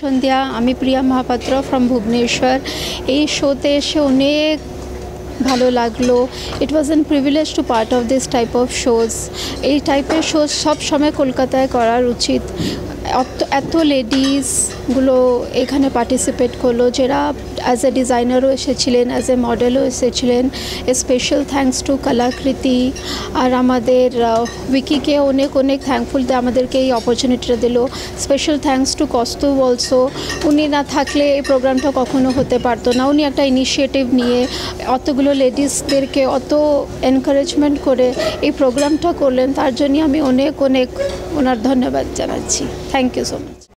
সন্ধ্যা, আমি প্রিয়া মহাপাত্র ফ্রম ভুবনেশ্বর। এই শোতে এসে অনেক ভালো লাগল। It was an privilege to part of this type of shows এই টাইপের শোজ সব সময় কলকাতায় করার উচিত। এত লেডিসগুলো এখানে পার্টিসিপেট করল, যারা অ্যাজ এ ডিজাইনারও এসেছিলেন অ্যাজ এ মডেলও এসেছিলেন। স্পেশাল থ্যাঙ্কস টু কলাকৃতি আর আমাদের উইকিকে অনেক অনেক থ্যাঙ্কফুল আমাদেরকে এই অপরচুনিটিটা দিল। Special thanks to Kaustubh also উনি না থাকলে এই প্রোগ্রামটা কখনো হতে পারতো না। উনি একটা ইনিশিয়েটিভ নিয়ে অতগুলো লেডিসদেরকে অত এনকারেজমেন্ট করে এই প্রোগ্রামটা করলেন। তার জন্য আমি অনেক অনেক ওনার ধন্যবাদ জানাচ্ছি। Thank you so much